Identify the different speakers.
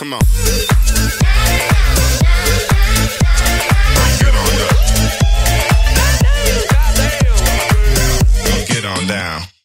Speaker 1: Come on. Get on down. Get on down.